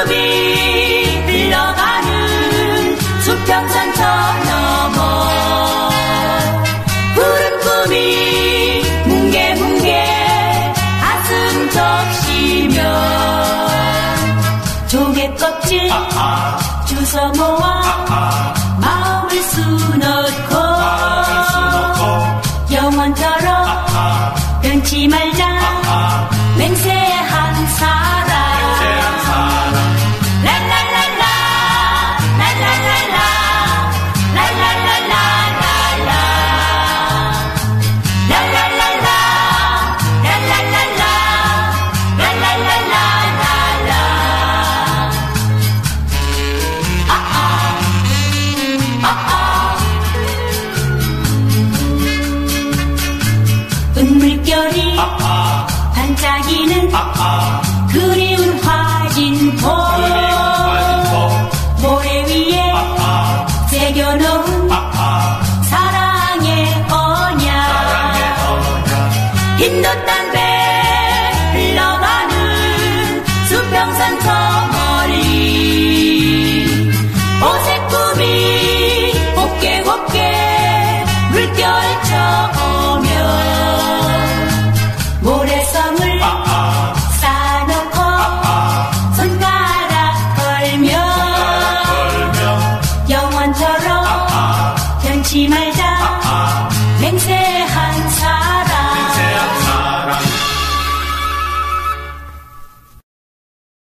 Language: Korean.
무릎이 흘러가는 수평선 저 너머 푸른 꿈이 뭉게뭉게 아슴 적시면 조개 껍질 아, 아. 주워 모아 아, 마음을 수놓고 영원처럼 변치 말자 은물결이 반짝이는 그리운 화진포. 모래 위에 새겨놓은 사랑의 언약. 흰덧 담배 흘러가는 수평선 저머리. 오색 꿈이 곱게 곱게 물결쳐오 起买家。